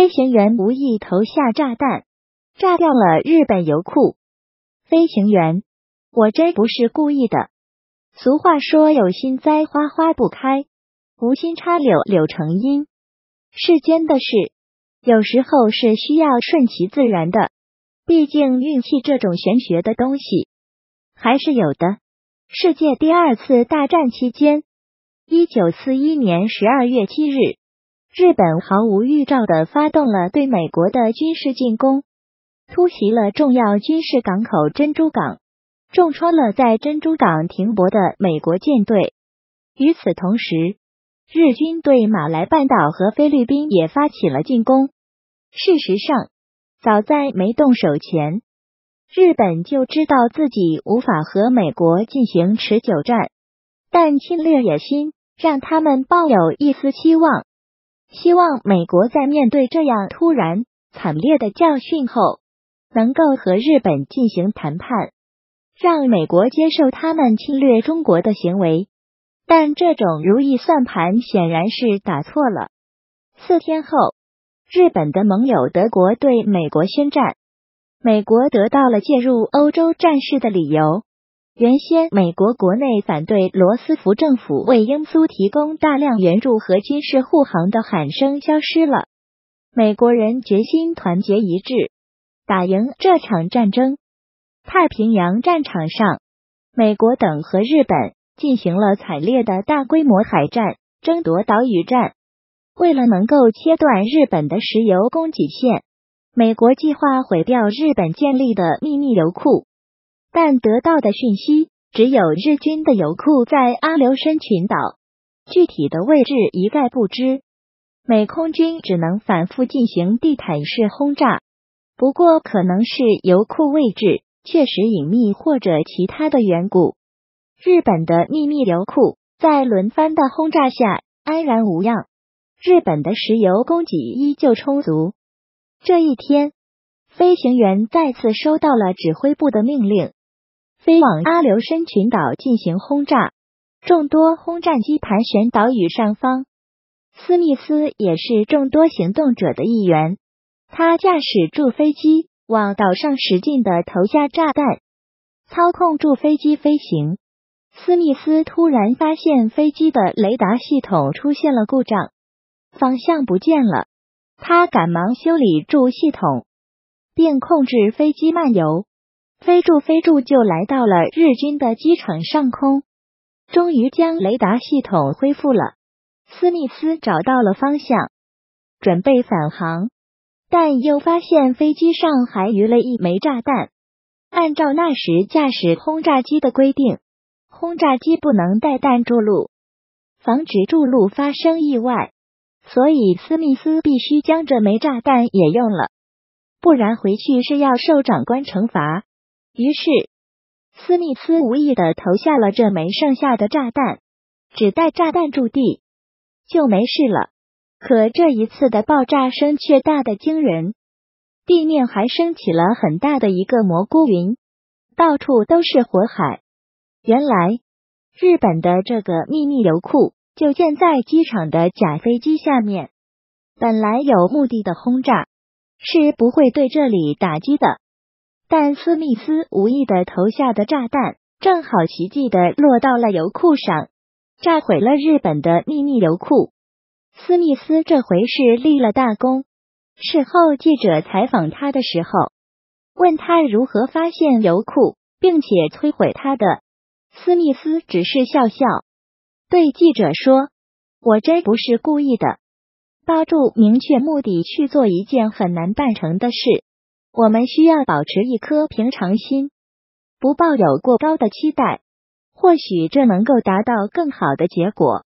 飞行员无意投下炸弹，炸掉了日本油库。飞行员，我真不是故意的。俗话说，有心栽花花不开，无心插柳柳成荫。世间的事，有时候是需要顺其自然的。毕竟运气这种玄学的东西还是有的。世界第二次大战期间，一九四一年十二月七日，日本毫无预兆的发动了对美国的军事进攻，突袭了重要军事港口珍珠港。重创了在珍珠港停泊的美国舰队。与此同时，日军对马来半岛和菲律宾也发起了进攻。事实上，早在没动手前，日本就知道自己无法和美国进行持久战，但侵略野心让他们抱有一丝希望，希望美国在面对这样突然惨烈的教训后，能够和日本进行谈判。让美国接受他们侵略中国的行为，但这种如意算盘显然是打错了。四天后，日本的盟友德国对美国宣战，美国得到了介入欧洲战事的理由。原先美国国内反对罗斯福政府为英苏提供大量援助和军事护航的喊声消失了，美国人决心团结一致，打赢这场战争。太平洋战场上，美国等和日本进行了惨烈的大规模海战，争夺岛屿战。为了能够切断日本的石油供给线，美国计划毁掉日本建立的秘密油库，但得到的讯息只有日军的油库在阿留申群岛，具体的位置一概不知。美空军只能反复进行地毯式轰炸，不过可能是油库位置。确实隐秘或者其他的缘故，日本的秘密油库在轮番的轰炸下安然无恙，日本的石油供给依旧充足。这一天，飞行员再次收到了指挥部的命令，飞往阿留申群岛进行轰炸。众多轰炸机盘旋岛屿上方，斯密斯也是众多行动者的一员，他驾驶住飞机。往岛上使劲的投下炸弹，操控住飞机飞行。斯密斯突然发现飞机的雷达系统出现了故障，方向不见了。他赶忙修理住系统，并控制飞机漫游。飞住飞住就来到了日军的机场上空，终于将雷达系统恢复了。斯密斯找到了方向，准备返航。但又发现飞机上还余了一枚炸弹。按照那时驾驶轰炸机的规定，轰炸机不能带弹着陆，防止着陆发生意外。所以斯密斯必须将这枚炸弹也用了，不然回去是要受长官惩罚。于是斯密斯无意的投下了这枚剩下的炸弹，只待炸弹驻地就没事了。可这一次的爆炸声却大得惊人，地面还升起了很大的一个蘑菇云，到处都是火海。原来日本的这个秘密油库就建在机场的假飞机下面，本来有目的的轰炸是不会对这里打击的。但斯密斯无意的投下的炸弹，正好奇迹的落到了油库上，炸毁了日本的秘密油库。斯密斯这回是立了大功。事后记者采访他的时候，问他如何发现油库并且摧毁他的，斯密斯只是笑笑，对记者说：“我真不是故意的。抱住明确目的去做一件很难办成的事，我们需要保持一颗平常心，不抱有过高的期待，或许这能够达到更好的结果。”